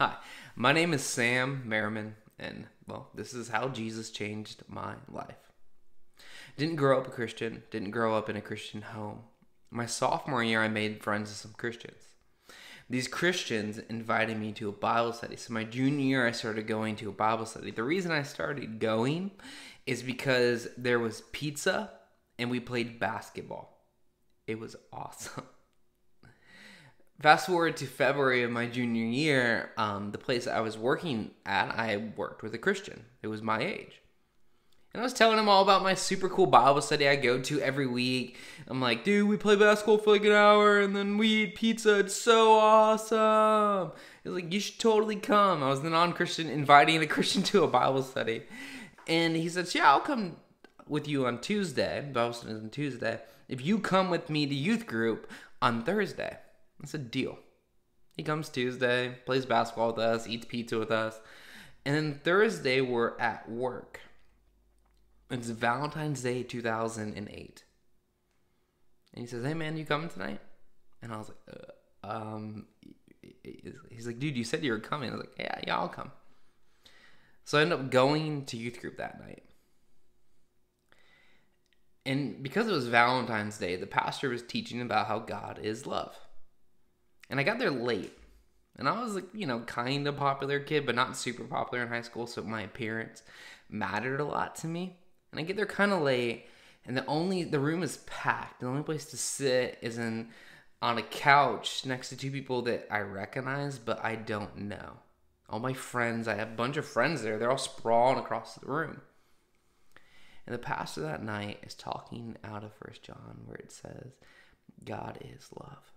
Hi, my name is Sam Merriman, and well, this is how Jesus changed my life. Didn't grow up a Christian, didn't grow up in a Christian home. My sophomore year, I made friends with some Christians. These Christians invited me to a Bible study. So, my junior year, I started going to a Bible study. The reason I started going is because there was pizza and we played basketball. It was awesome. Fast forward to February of my junior year, um, the place I was working at, I worked with a Christian who was my age. And I was telling him all about my super cool Bible study I go to every week. I'm like, dude, we play basketball for like an hour and then we eat pizza. It's so awesome. He's like, you should totally come. I was the non Christian inviting a Christian to a Bible study. And he says, yeah, I'll come with you on Tuesday. Bible study is on Tuesday. If you come with me to youth group on Thursday. It's a deal. He comes Tuesday, plays basketball with us, eats pizza with us. And then Thursday, we're at work. It's Valentine's Day 2008. And he says, Hey man, you coming tonight? And I was like, uh, um, he's like, dude, you said you were coming. I was like, yeah, yeah, I'll come. So I ended up going to youth group that night. And because it was Valentine's Day, the pastor was teaching about how God is love. And I got there late. And I was like, you know, kind of popular kid, but not super popular in high school, so my appearance mattered a lot to me. And I get there kind of late, and the only the room is packed. The only place to sit is in on a couch next to two people that I recognize, but I don't know. All my friends, I have a bunch of friends there. They're all sprawling across the room. And the pastor that night is talking out of First John, where it says, God is love.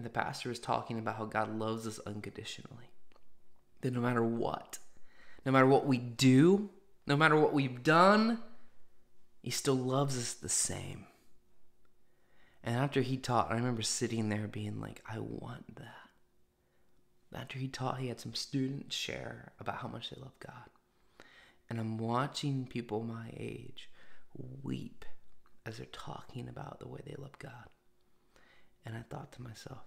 And the pastor is talking about how God loves us unconditionally. That no matter what, no matter what we do, no matter what we've done, he still loves us the same. And after he taught, I remember sitting there being like, I want that. After he taught, he had some students share about how much they love God. And I'm watching people my age weep as they're talking about the way they love God. And I thought to myself,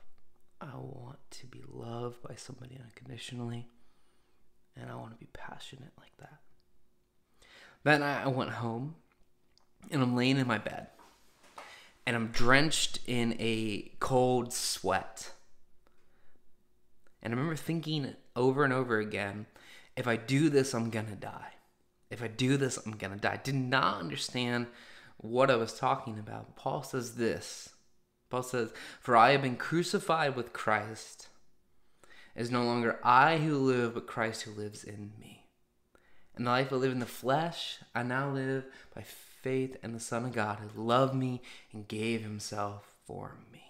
I want to be loved by somebody unconditionally, and I want to be passionate like that. That night, I went home, and I'm laying in my bed, and I'm drenched in a cold sweat. And I remember thinking over and over again if I do this, I'm gonna die. If I do this, I'm gonna die. I did not understand what I was talking about. Paul says this Paul says, For I have been crucified with Christ. It is no longer I who live, but Christ who lives in me. And the life I live in the flesh, I now live by faith in the Son of God who loved me and gave himself for me.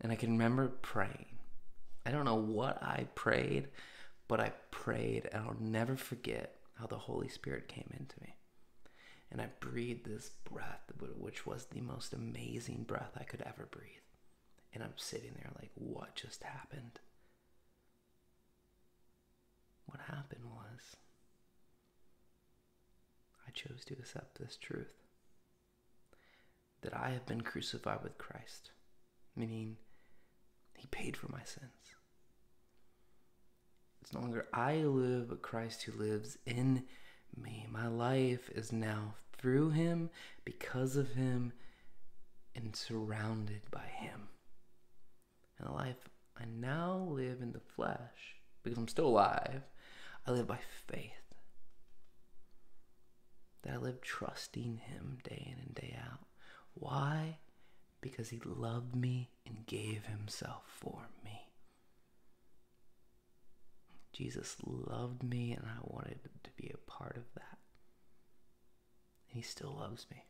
And I can remember praying. I don't know what I prayed, but I prayed, and I'll never forget how the Holy Spirit came into me and I breathed this breath, which was the most amazing breath I could ever breathe. And I'm sitting there like, what just happened? What happened was I chose to accept this truth that I have been crucified with Christ, meaning he paid for my sins. It's no longer I live, but Christ who lives in me. My life is now through him, because of him, and surrounded by him. And the life I now live in the flesh, because I'm still alive, I live by faith. That I live trusting him day in and day out. Why? Because he loved me and gave himself for me. Jesus loved me, and I wanted to be a part of that. He still loves me.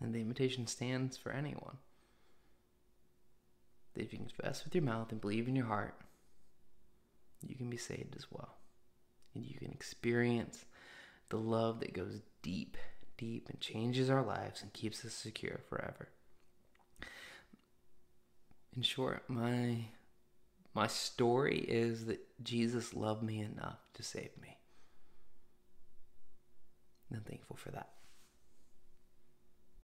And the invitation stands for anyone. That if you confess with your mouth and believe in your heart, you can be saved as well. And you can experience the love that goes deep, deep, and changes our lives and keeps us secure forever. In short, my my story is that Jesus loved me enough to save me. I'm thankful for that.